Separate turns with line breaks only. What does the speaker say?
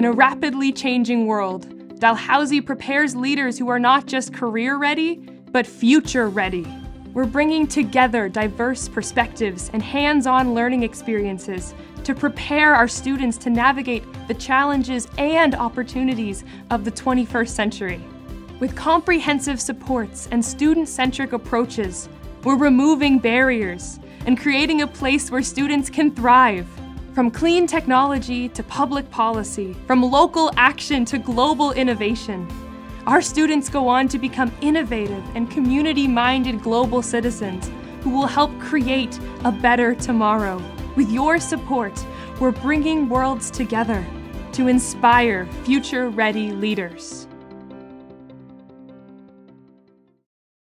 In a rapidly changing world, Dalhousie prepares leaders who are not just career ready, but future ready. We're bringing together diverse perspectives and hands on learning experiences to prepare our students to navigate the challenges and opportunities of the 21st century. With comprehensive supports and student centric approaches, we're removing barriers and creating a place where students can thrive. From clean technology to public policy, from local action to global innovation, our students go on to become innovative and community minded global citizens who will help create a better tomorrow. With your support, we're bringing worlds together to inspire future ready leaders.